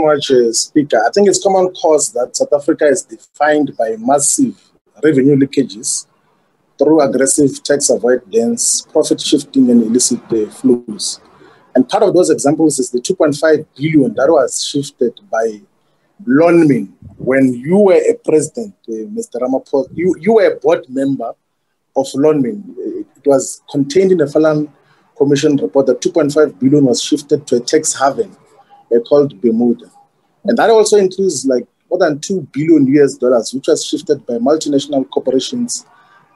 much, uh, Speaker. I think it's common cause that South Africa is defined by massive revenue leakages through aggressive tax avoidance, profit shifting, and illicit uh, flows. And part of those examples is the 2.5 billion that was shifted by Lonmin when you were a president, uh, Mr. Ramaphosa. You, you were a board member of Lonmin. It was contained in a Farlam Commission report that 2.5 billion was shifted to a tax haven uh, called Bermuda. And that also includes like more than 2 billion US dollars, which was shifted by multinational corporations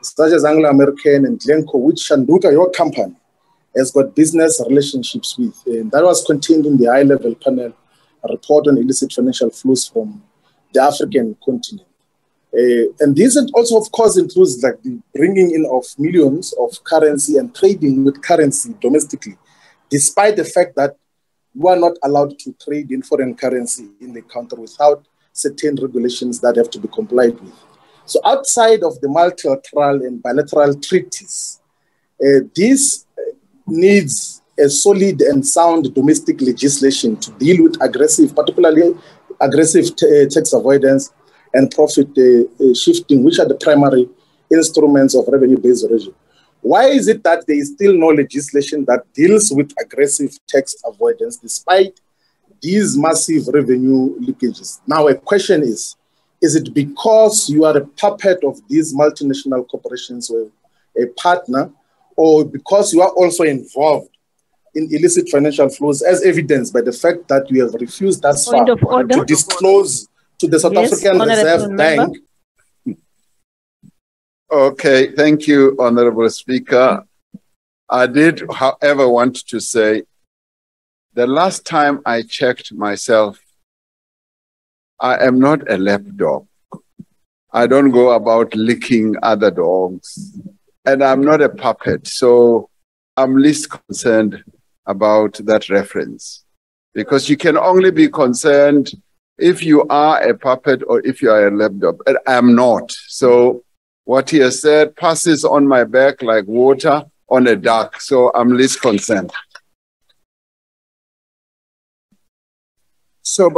such as Anglo American and Glencore, which Shanduka, your company, has got business relationships with. And that was contained in the high level panel report on illicit financial flows from the African continent. Uh, and this also, of course, includes like the bringing in of millions of currency and trading with currency domestically, despite the fact that you are not allowed to trade in foreign currency in the country without certain regulations that have to be complied with. So, outside of the multilateral and bilateral treaties, uh, this needs a solid and sound domestic legislation to deal with aggressive, particularly aggressive t- uh, tax avoidance and profit uh, uh, shifting, which are the primary instruments of revenue-based regime. Why is it that there is still no legislation that deals with aggressive tax avoidance despite these massive revenue leakages? Now, a question is is it because you are a puppet of these multinational corporations or a partner, or because you are also involved in illicit financial flows, as evidenced by the fact that you have refused thus far to disclose to the South yes, African Reserve Bank? Okay, thank you, Honorable Speaker. I did, however, want to say the last time I checked myself I am not a lap dog. I don't go about licking other dogs. And I'm not a puppet. So I'm least concerned about that reference. Because you can only be concerned if you are a puppet or if you are a lap dog. But I'm not. So what he has said passes on my back like water on a duck, so I'm least concerned. So,